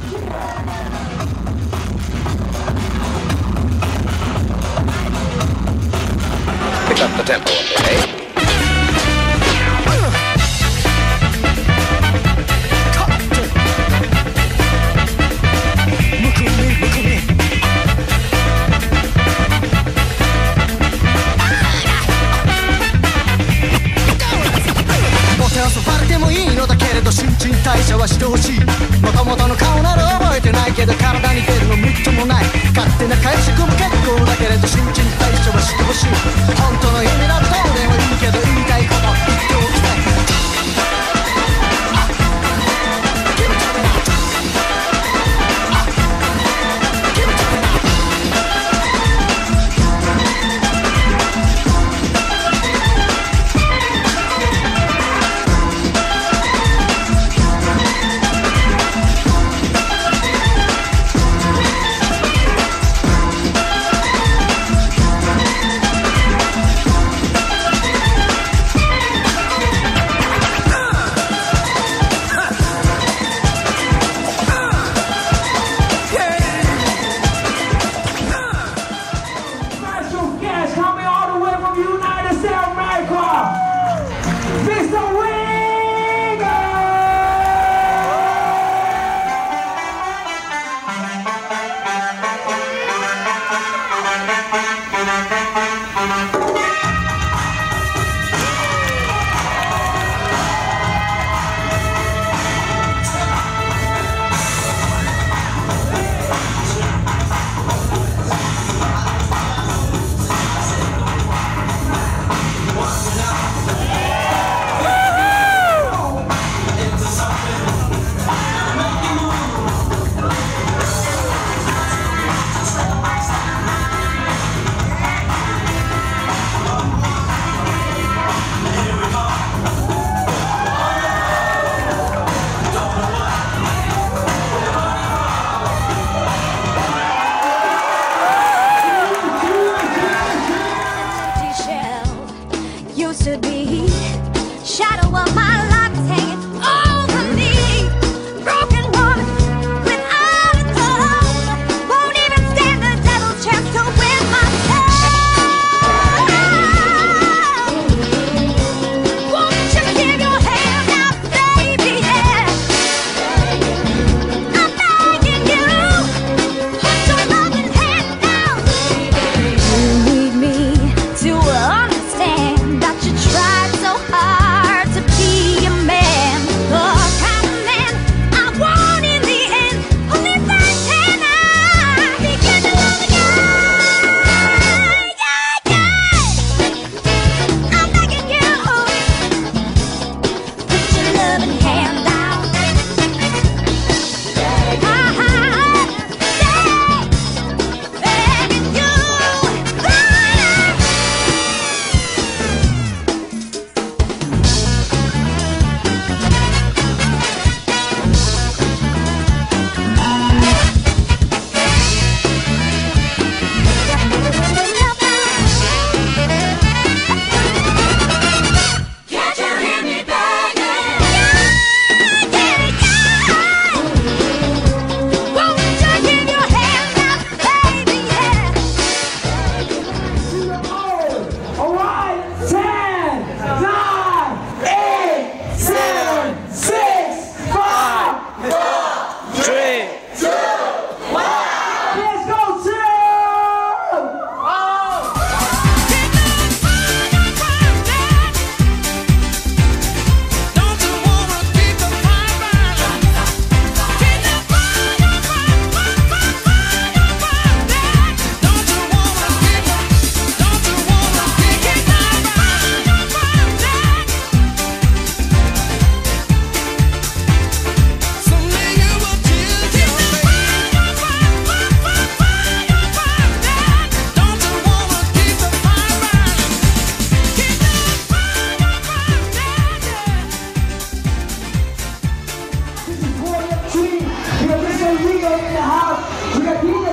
Pick up the tempo もいいのだけれど新陳代謝はしてほしい。もともとの顔なら覚えてないけど体に出るのみっともない。勝手な解釈も結構だけれど新陳代謝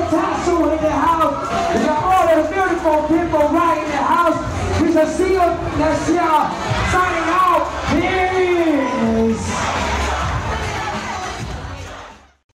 Tasso in the house. We got all the beautiful people right in the house. We shall see you next year. Signing out. Peace.